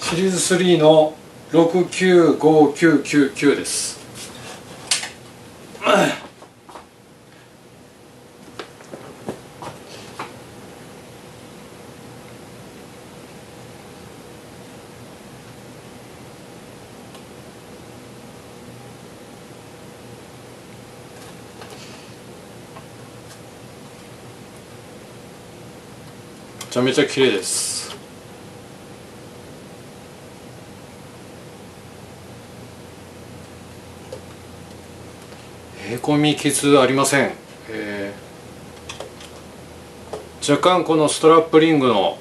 シリーズ3の695999です。ちゃめちゃ綺麗です。へこみ傷ありません、えー、若干このストラップリングの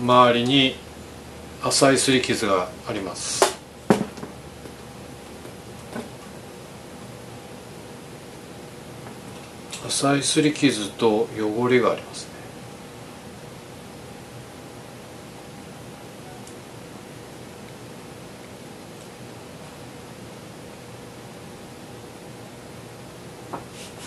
周りに浅い擦り傷があります。浅い擦り傷と汚れがありますあっ。